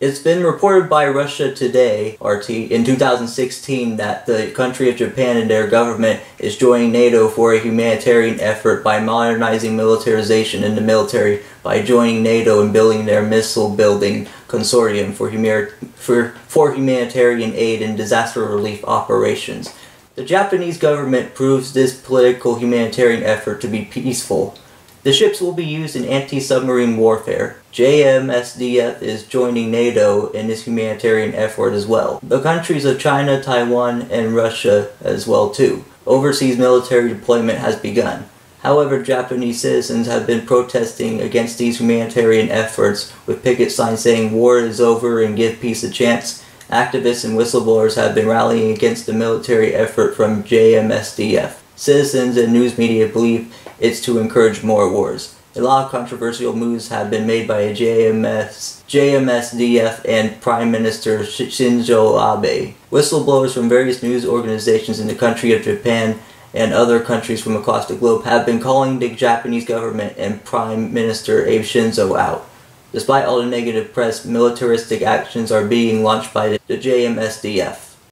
It's been reported by Russia Today, RT, in 2016 that the country of Japan and their government is joining NATO for a humanitarian effort by modernizing militarization in the military by joining NATO and building their missile building consortium for, for, for humanitarian aid and disaster relief operations. The Japanese government proves this political humanitarian effort to be peaceful the ships will be used in anti-submarine warfare. JMSDF is joining NATO in this humanitarian effort as well. The countries of China, Taiwan, and Russia as well too. Overseas military deployment has begun. However, Japanese citizens have been protesting against these humanitarian efforts with picket signs saying war is over and give peace a chance. Activists and whistleblowers have been rallying against the military effort from JMSDF. Citizens and news media believe it's to encourage more wars. A lot of controversial moves have been made by JMS, JMSDF and Prime Minister Shinzo Abe. Whistleblowers from various news organizations in the country of Japan and other countries from across the globe have been calling the Japanese government and Prime Minister Abe Shinzo out. Despite all the negative press, militaristic actions are being launched by the JMSDF.